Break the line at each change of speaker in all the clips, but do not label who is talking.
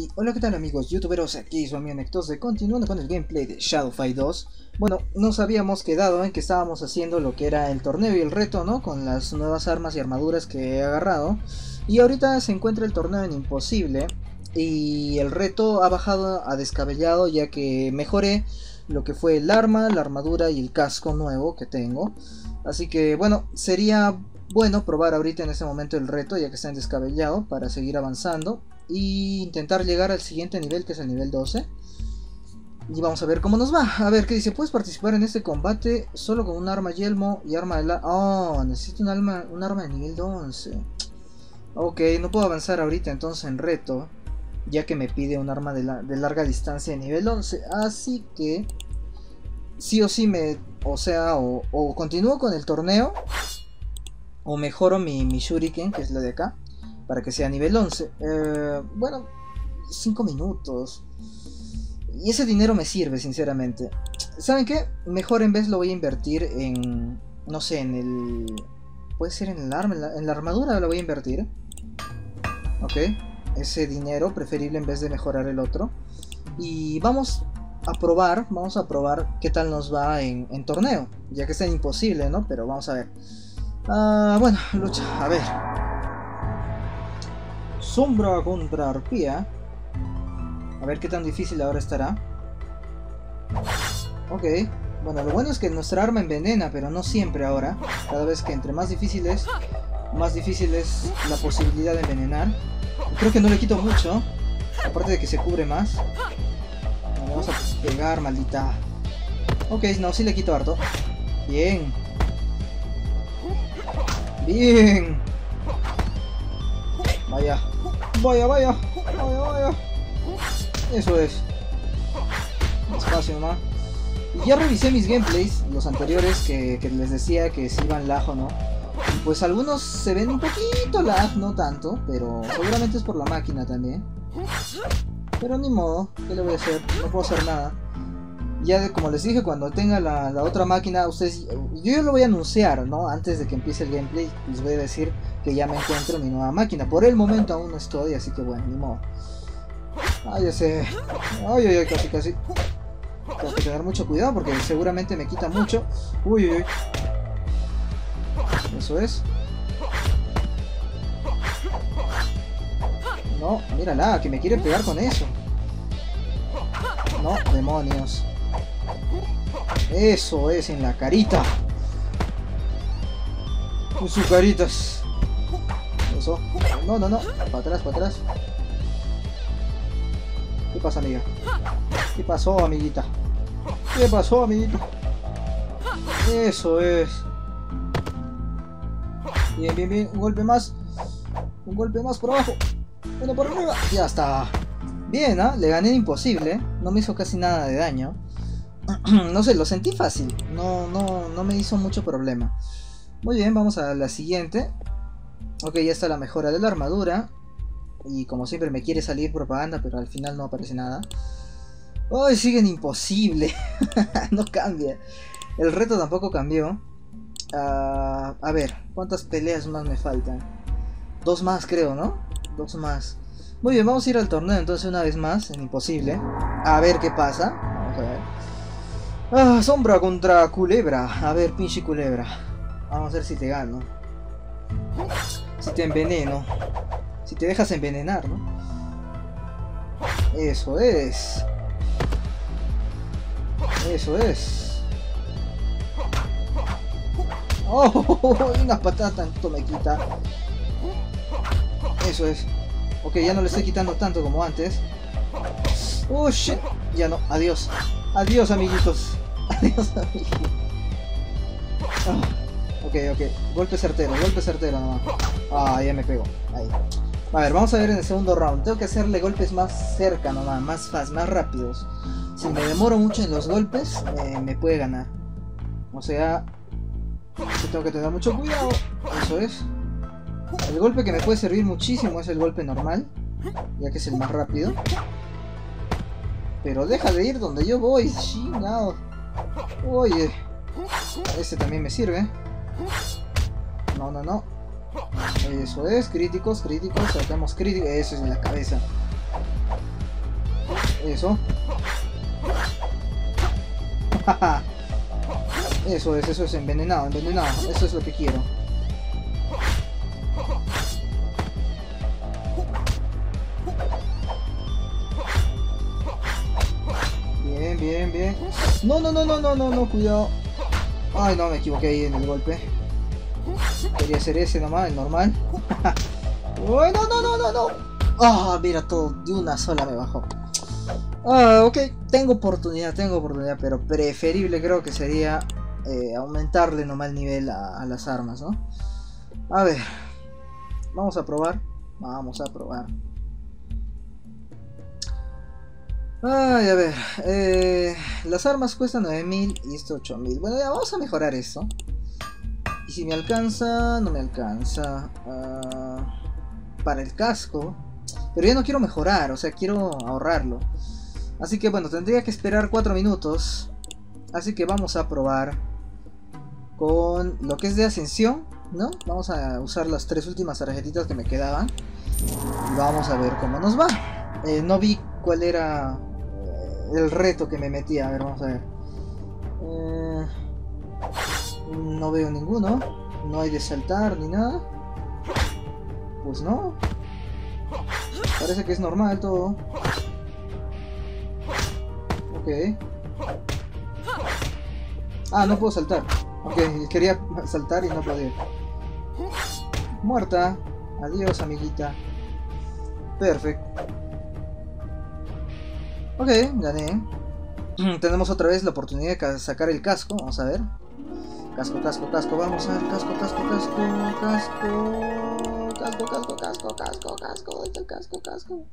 Y hola qué tal amigos youtuberos, aquí su amigo Nectose continuando con el gameplay de Shadowfight 2 Bueno, nos habíamos quedado en que estábamos haciendo lo que era el torneo y el reto, ¿no? Con las nuevas armas y armaduras que he agarrado. Y ahorita se encuentra el torneo en imposible. Y el reto ha bajado a descabellado ya que mejoré lo que fue el arma, la armadura y el casco nuevo que tengo. Así que bueno, sería bueno probar ahorita en este momento el reto ya que está en descabellado para seguir avanzando y intentar llegar al siguiente nivel que es el nivel 12 y vamos a ver cómo nos va. A ver qué dice puedes participar en este combate solo con un arma yelmo y arma de la. Oh necesito un arma un arma de nivel 11 ok no puedo avanzar ahorita entonces en reto ya que me pide un arma de, larga distancia de nivel 11 así que sí o sí me o sea o, continúo con el torneo o mejoro mi, mi shuriken que es la de acá para que sea nivel 11. Eh, bueno, 5 minutos. Y ese dinero me sirve, sinceramente. ¿Saben qué? Mejor en vez lo voy a invertir en... No sé, en el... Puede ser en el arma, en la, armadura lo voy a invertir. Ok. Ese dinero, preferible en vez de mejorar el otro. Y vamos a probar, vamos a probar qué tal nos va en, en torneo. Ya que está imposible, ¿no? Pero vamos a ver. Ah, bueno, lucha, a ver. Sombra contra arpía. A ver qué tan difícil ahora estará. Ok. Bueno, lo bueno es que nuestra arma envenena, pero no siempre ahora. Cada vez que entre más difícil es, más difícil es la posibilidad de envenenar. Creo que no le quito mucho. Aparte de que se cubre más. vamos a pegar, maldita. Ok, no, sí le quito harto. Bien. Bien. Vaya. Vaya, vaya. Vaya, vaya. Eso es. Espacio nomás. Ya revisé mis gameplays, los anteriores, que, les decía que si iban lag o no. pues algunos se ven un poquito lag, no tanto, pero seguramente es por la máquina también. Pero ni modo, ¿qué le voy a hacer? No puedo hacer nada ya como les dije, cuando tenga la, otra máquina, ustedes, yo lo voy a anunciar, ¿no? Antes de que empiece el gameplay, les voy a decir que ya me encuentro mi nueva máquina. Por el momento aún no estoy, así que bueno, ni modo. Ay, ya sé. Ay, ay, ay, casi, casi. Tengo que tener mucho cuidado porque seguramente me quita mucho. Uy, uy. Eso es. No, mírala, que me quiere pegar con eso. No, demonios. Eso es, en la carita. En sus caritas. No, no, no. Para atrás, para atrás. ¿Qué pasa, amiga? ¿Qué pasó, amiguita? ¿Qué pasó, amiguita? Eso es. Bien, bien, bien. Un golpe más. Un golpe más por abajo. Uno por arriba. Ya está. Bien, ¿ah? Le gané imposible. No me hizo casi nada de daño. no sé, lo sentí fácil. No, no, no me hizo mucho problema. Muy bien, vamos a la siguiente. Ok, ya está la mejora de la armadura. Y como siempre me quiere salir propaganda, pero al final no aparece nada. ¡Ay, siguen imposible! no cambia. El reto tampoco cambió. Ah, a ver, ¿cuántas peleas más me faltan? Dos más creo, ¿no? Dos más. Muy bien, vamos a ir al torneo entonces una vez más, en imposible. A ver qué pasa. Vamos a ver. Ah, sombra contra culebra. A ver, pinche culebra. Vamos a ver si te gano. Si te enveneno. Si te dejas envenenar, ¿no? Eso es. Eso es. Oh, una patada tanto me quita. Eso es. Ok, ya no le estoy quitando tanto como antes. Oh shit. Ya no. Adiós. Adiós, amiguitos. Adiós, amiguitos. Ah, ok, ok. Golpe certero, golpe certero nomás. Ah, ya me pegó. Ahí. A ver, vamos a ver en el segundo round. Tengo que hacerle golpes más cerca nomás, más fast, más rápidos. Si me demoro mucho en los golpes, me puede ganar. O sea, tengo que tener mucho cuidado. Eso es. El golpe que me puede servir muchísimo es el golpe normal, ya que es el más rápido. Pero deja de ir donde yo voy, chingado. Oye, este también me sirve. No, no, no. Eso es, críticos, críticos, sacamos críticos. Eso es en la cabeza. Eso. Eso es, eso es envenenado, envenenado. Eso es lo que quiero. Bien, bien, bien. No, no, no, no, no, no, no, cuidado. Ay, no, me equivoqué ahí en el golpe. Quería ser ese nomás, el normal. Uy, no, no, no, no, no. Ah, mira, todo de una sola me bajó. Ah, ok, tengo oportunidad, tengo oportunidad, pero preferible creo que sería eh, aumentarle nomás el nivel a, las armas, ¿no? A ver, vamos a probar, vamos a probar. Ay, a ver, eh, las armas cuestan 9000 y esto 8000. Bueno, ya vamos a mejorar esto. Y si me alcanza, no me alcanza. Ah, para el casco. Pero ya no quiero mejorar, o sea, quiero ahorrarlo. Así que bueno, tendría que esperar 4 minutos. Así que vamos a probar con lo que es de ascensión, ¿no? Vamos a usar las tres últimas tarjetitas que me quedaban. Y vamos a ver cómo nos va. Eh, no vi cuál era el reto que me metía. A ver, vamos a ver. Eh, no veo ninguno. No hay de saltar ni nada. Pues no. Parece que es normal todo. Ok. Ah, no puedo saltar. Ok, quería saltar y no podía. Muerta. Adiós, amiguita. Perfecto. Ok, gané. Tenemos otra vez la oportunidad de sacar el casco. Vamos a ver. Casco, casco, casco. Vamos a ver. Casco, casco, casco. Casco. Casco, casco, casco, casco, casco. ¿Dónde está el casco, casco?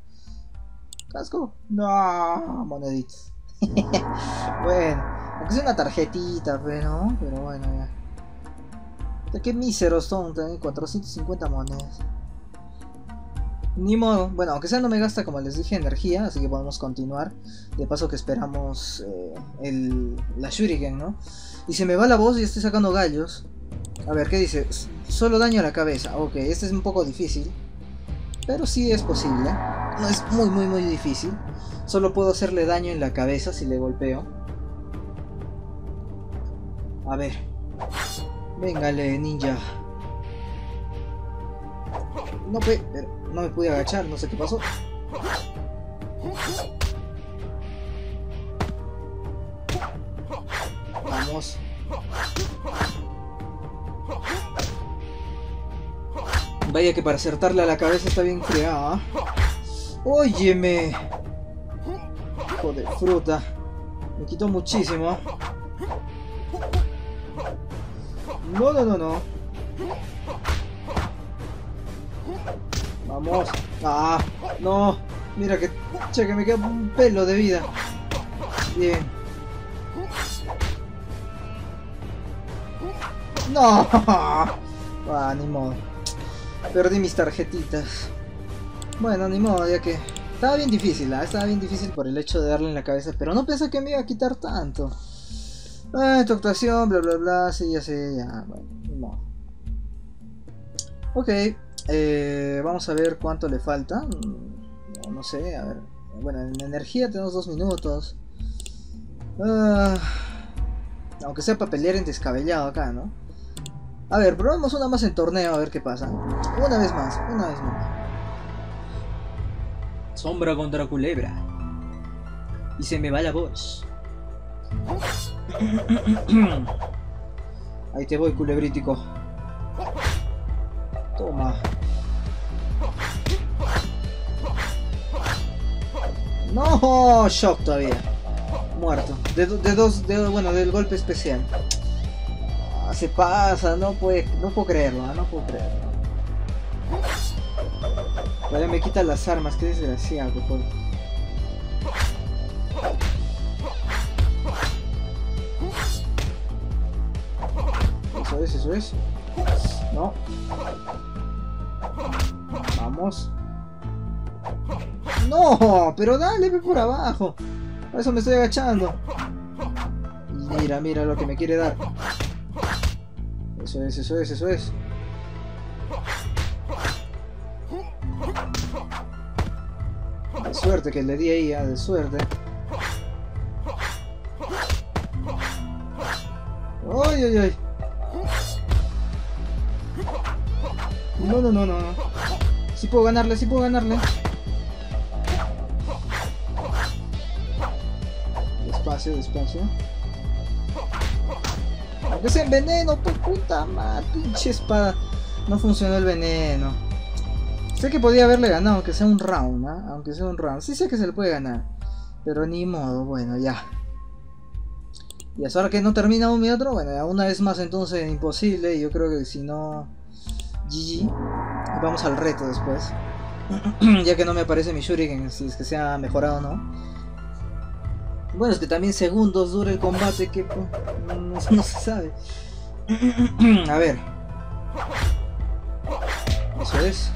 Casco. No, moneditas. bueno, aunque sea una tarjetita, pero, pero bueno, ya. qué míseros son, 450 monedas. Ni modo, bueno, aunque sea no me gasta como les dije energía, así que podemos continuar. De paso que esperamos eh, el, la Shuriken, ¿no? Y se me va la voz y estoy sacando gallos. A ver, ¿qué dice? Solo daño a la cabeza. Ok, este es un poco difícil. Pero sí es posible. No es muy, muy, muy difícil. Solo puedo hacerle daño en la cabeza si le golpeo. A ver. Véngale, ninja. No, no me pude agachar, no sé qué pasó. Vamos. Vaya que para acertarle a la cabeza está bien creada. Óyeme. Hijo de fruta. Me quitó muchísimo. No, no, no, no. Vamos. Ah, no. Mira que, che, que me queda un pelo de vida. Bien. No. Ah, ni modo. Perdí mis tarjetitas. Bueno, ni modo, ya que... Estaba bien difícil, ¿ah? estaba bien difícil por el hecho de darle en la cabeza, pero no pensé que me iba a quitar tanto. Ah, tu actuación, bla bla bla, sí, ya sé, ya, bueno, modo. Ok, eh, vamos a ver cuánto le falta. Mm, no, sé, a ver. Bueno, en energía tenemos dos minutos. Ah, aunque sea para pelear en descabellado acá, ¿no? A ver, probamos una más en torneo a ver qué pasa. Una vez más, una vez más. Sombra contra culebra. Y se me va la voz. Ahí te voy, culebrítico. Toma. No, shock todavía. Muerto. De, de dos, de, bueno, del golpe especial se pasa, no puede, no puedo creerlo, ¿ah? no puedo creerlo. Vale, me quita las armas, qué desgraciado, por Eso es, eso es. Vamos. No, pero dale por abajo. Por eso me estoy agachando. Mira, mira lo que me quiere dar. Eso es, eso es, eso es. Eso suerte que le di ahí, ya, de suerte. ¡Ay, ay, ay! No, no, no, no. Sí puedo ganarle, sí puedo ganarle. Despacio, despacio. Aunque sea en veneno, puta madre, pinche espada. No funcionó el veneno. Sé que podía haberle ganado, aunque sea un round, ¿ah? Aunque sea un round. Sí sé que se le puede ganar. Pero ni modo, bueno, ya. Y hasta ahora que no termina un mi otro, bueno, una vez más entonces imposible. Y yo creo que si no... GG. Vamos al reto después. ya que no me aparece mi Shuriken, si es que se ha mejorado o no. Bueno, es que también segundos dura el combate, que no, no se sabe. A ver. Eso es.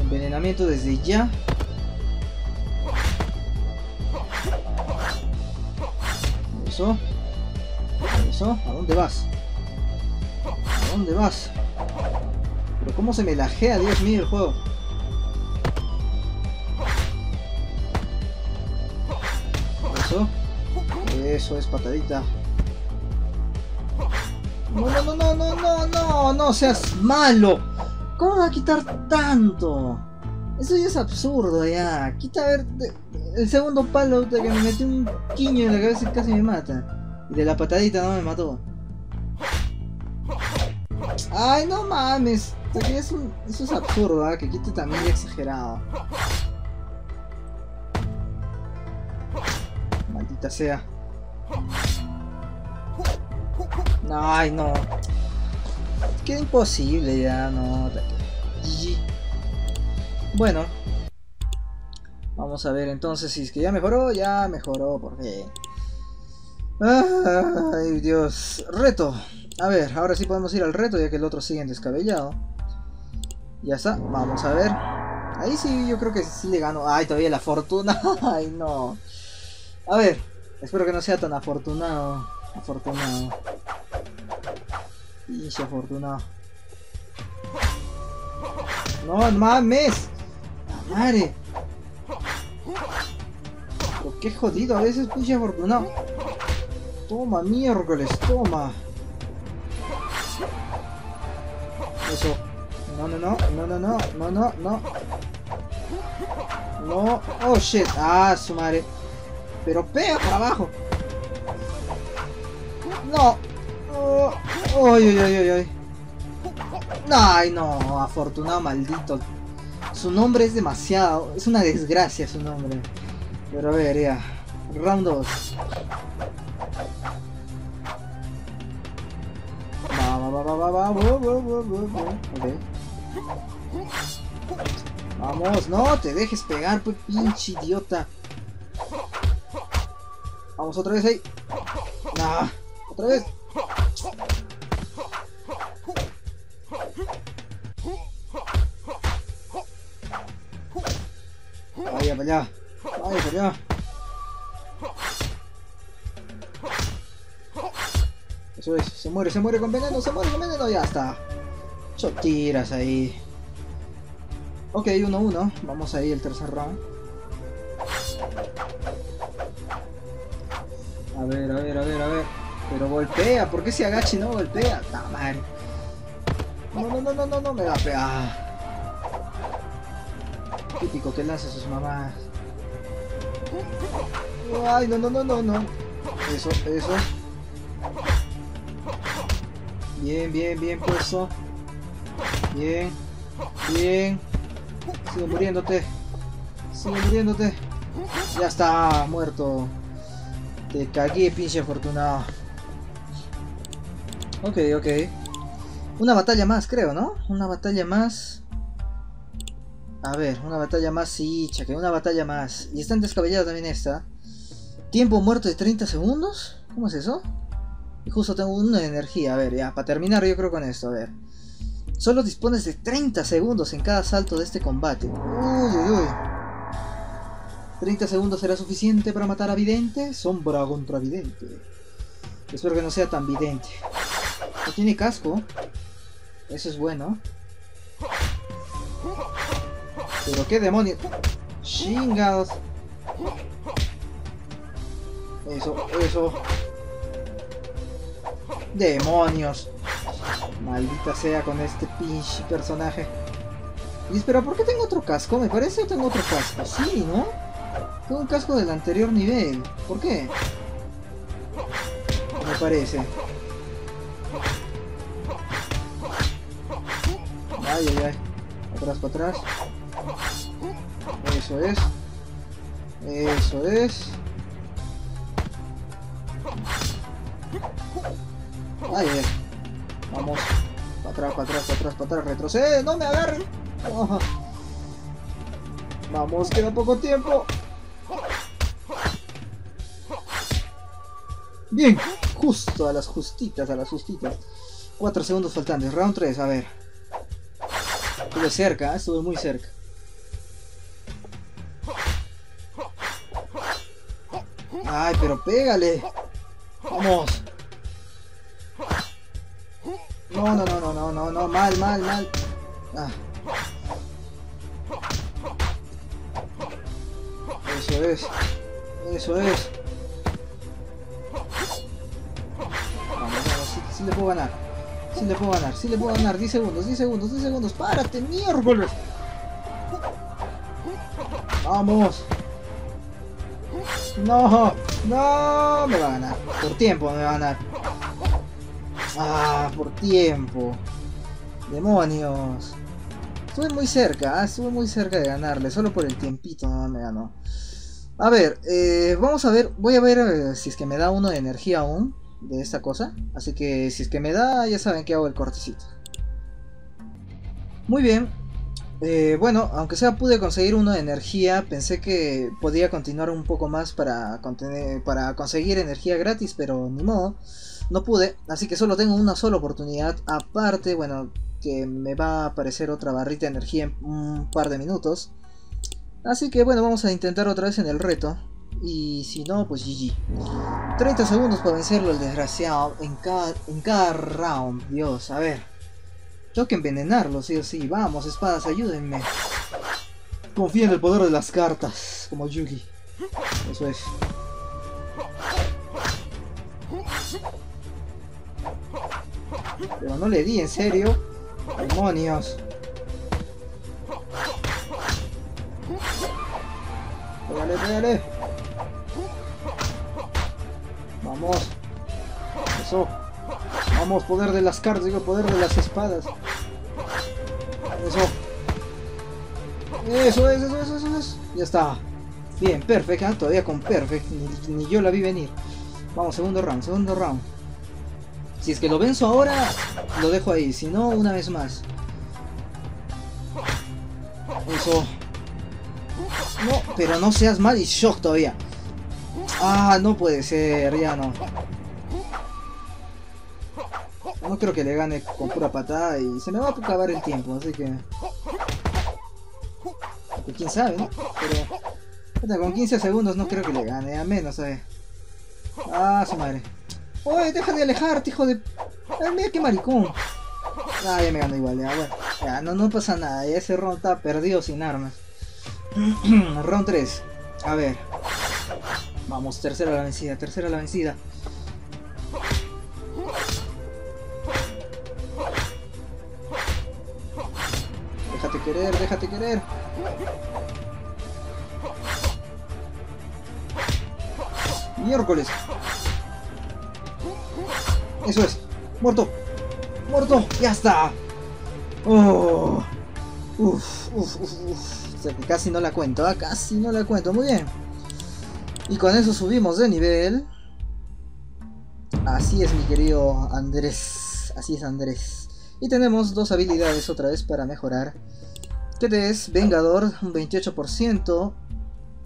Envenenamiento desde ya. Eso. Eso. ¿A dónde vas? ¿A dónde vas? Pero cómo se me lajea, Dios mío, el juego. Eso. Eso es patadita. No, no, no, no, no, no, no, no seas malo. ¿Cómo va a quitar tanto? Eso ya es absurdo ya. Quita ver el segundo palo de que me metí un quiño en la cabeza y casi me mata. Y de la patadita no me mató. Ay, no mames. Eso, es absurdo, que quite también exagerado. Maldita sea. Ay, no. Queda imposible ya, no. Bueno. Vamos a ver entonces si es que ya mejoró. Ya mejoró, por fin. Ay, Dios. Reto. A ver, ahora sí podemos ir al reto ya que el otro sigue en descabellado. Ya está, vamos a ver. Ahí sí, yo creo que sí le gano. Ay, todavía la fortuna. Ay, no. A ver, espero que no sea tan afortunado. Afortunado. Pinche afortunado. No mames. madre. Pero qué jodido, a veces pinche afortunado. Toma, miércoles, toma. Eso. No, no, no, no, no, no, no, no, no. No. Oh shit. Ah, su madre. Pero pega para abajo. No. Oh, ay, ay, ay, ay. Ay, no, afortunado maldito. Su nombre es demasiado. Es una desgracia su nombre. Pero a ver, ya. Round 2. Va, va, va, va, va, va, va, Ok. Vamos, no te dejes pegar, pues pinche idiota. Vamos otra vez ahí. Nah, otra vez. Vaya para allá. Vaya para allá. Eso es, se muere, se muere con veneno, se muere con veneno, ya está. Ocho tiras ahí. Ok, 1-1. Vamos ahí el tercer round. A ver, a ver, a ver, a ver. Pero golpea, ¿por qué se agacha y no golpea? ¡Ta madre! No, no, no, no, no, no me va a pegar. Típico que lanza sus mamás. Ay, no, no, no, no, no. Eso, eso. Bien, bien, bien puesto. Bien, bien. Sigue muriéndote. Sigue muriéndote. Ya está, muerto. Te cagué, pinche afortunado. Ok, ok. Una batalla más, creo, ¿no? Una batalla más. A ver, una batalla más, sí, chaque, una batalla más. Y está en descabellado también esta. Tiempo muerto de 30 segundos. ¿Cómo es eso? Y justo tengo una energía. A ver, ya, para terminar yo creo con esto, a ver. Solo dispones de 30 segundos en cada salto de este combate. Uy, uy, uy. 30 segundos será suficiente para matar a Vidente. Sombra contra Vidente. Espero que no sea tan vidente. No tiene casco. Eso es bueno. Pero qué demonios. Chingados. Eso, eso. Demonios. Maldita sea con este pinche personaje. Y espera, ¿por qué tengo otro casco? Me parece que tengo otro casco. Sí, ¿no? Tengo un casco del anterior nivel. ¿Por qué? Me parece. Ay, ay, ay. Atrás, para atrás. Eso es. Eso es. Ay, ay. Atrás, atrás, para atrás, para atrás. Retrocede. No me agarren. Vamos, queda poco tiempo. Bien, justo a las justitas, a las justitas. Cuatro segundos faltantes. Round 3, a ver. Estuve cerca, ¿eh? estuve muy cerca. Ay, pero pégale. Vamos. No, no, no, no, no, no, mal, mal, mal. Ah. Eso es. Eso es. Vamos, vamos, sí, sí le puedo ganar. Sí le puedo ganar, sí le puedo ganar. 10 segundos, 10 segundos, 10 segundos. ¡Párate, miércoles! ¡Vamos! ¡No! ¡No! Me va a ganar. Por tiempo me va a ganar. ¡Ah! Por tiempo. ¡Demonios! Estuve muy cerca, ¿eh? estuve muy cerca de ganarle. Solo por el tiempito no me ganó. A ver, eh, vamos a ver. Voy a ver eh, si es que me da uno de energía aún de esta cosa. Así que si es que me da, ya saben que hago el cortecito. Muy bien. Eh, bueno, aunque sea pude conseguir uno de energía, pensé que podía continuar un poco más para, para conseguir energía gratis, pero ni modo, no pude, así que solo tengo una sola oportunidad, aparte, bueno, que me va a aparecer otra barrita de energía en un par de minutos. Así que bueno, vamos a intentar otra vez en el reto. Y si no, pues GG. 30 segundos para vencerlo el desgraciado en cada, en cada round. Dios, a ver. Tengo que envenenarlo, sí o sí. Vamos, espadas, ayúdenme. Confía en el poder de las cartas, como Yugi. Eso es. Pero no le di, en serio. Demonios. Pégale, pégale. Vamos. Eso. Vamos, poder de las cartas, digo, poder de las espadas. Eso. Eso es, eso es, eso es. Ya está. Bien, perfecto. Ah, todavía con perfect. Ni, yo la vi venir. Vamos, segundo round, segundo round. Si es que lo venzo ahora, lo dejo ahí. Si no, una vez más. Eso. No, pero no seas mal y shock todavía. Ah, no puede ser, ya no. No creo que le gane con pura patada y se me va a acabar el tiempo, así que... quién sabe, ¿no? Pero... Con 15 segundos no creo que le gane, a menos, ¿sabes? Ah, su madre. Oye, deja de alejarte, hijo de... Ay, mira qué maricón. Ah, ya me ganó igual, ya, bueno. Ya, no, no pasa nada, ya ese round está perdido sin armas. round 3. A ver. Vamos, tercera la vencida, tercera la vencida. Déjate querer, déjate querer. Miércoles. Eso es. Muerto. Muerto. Ya está. Oh. Uf, uf, uf. O sea, casi no la cuento, ¿ah? casi no la cuento. Muy bien. Y con eso subimos de nivel. Así es mi querido Andrés. Así es Andrés. Y tenemos dos habilidades otra vez para mejorar. Que es Vengador, un 28%,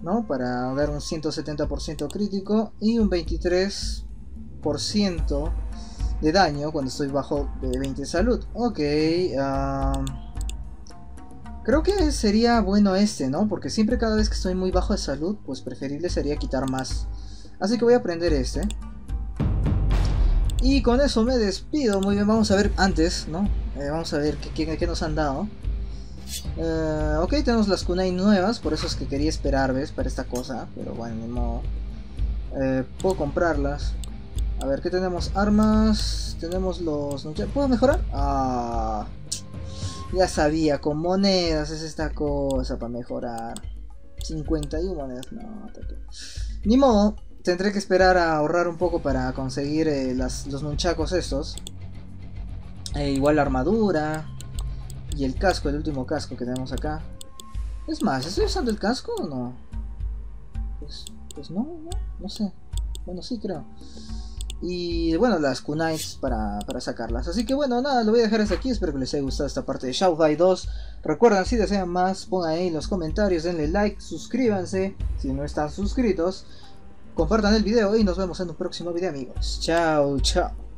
¿no? Para dar un 170% crítico. Y un 23% de daño cuando estoy bajo de 20 de salud. Ok. Creo que sería bueno este, ¿no? Porque siempre cada vez que estoy muy bajo de salud, pues preferible sería quitar más. Así que voy a aprender este. Y con eso me despido. Muy bien, vamos a ver antes, ¿no? Eh, vamos a ver qué, nos han dado. Eh, ok, tenemos las kunai nuevas, por eso es que quería esperar, ¿ves? Para esta cosa, pero bueno, no eh, puedo comprarlas. A ver, ¿qué tenemos? Armas, tenemos los... ¿Puedo mejorar? Ah, ya sabía, con monedas es esta cosa para mejorar. 51 monedas, no, Ni modo, tendré que esperar a ahorrar un poco para conseguir eh, los nunchacos estos. E igual la armadura. Y el casco, el último casco que tenemos acá. Es más, ¿estoy usando el casco o no? Pues, pues no, no, no sé. Bueno, sí creo. Y bueno, las kunais para, para, sacarlas. Así que bueno, nada, lo voy a dejar hasta aquí. Espero que les haya gustado esta parte de Shoutby 2. Recuerden, si desean más, pongan ahí en los comentarios, denle like, suscríbanse si no están suscritos. Compartan el video y nos vemos en un próximo video amigos. Chao, chao.